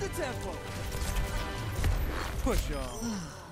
the tempo. Push on.